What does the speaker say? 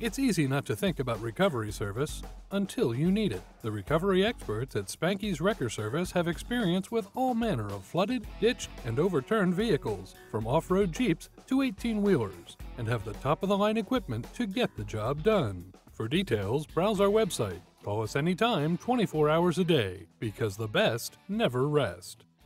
It's easy not to think about recovery service until you need it. The recovery experts at Spanky's Wrecker Service have experience with all manner of flooded, ditched, and overturned vehicles, from off road Jeeps to 18 wheelers, and have the top of the line equipment to get the job done. For details, browse our website. Call us anytime, 24 hours a day, because the best never rest.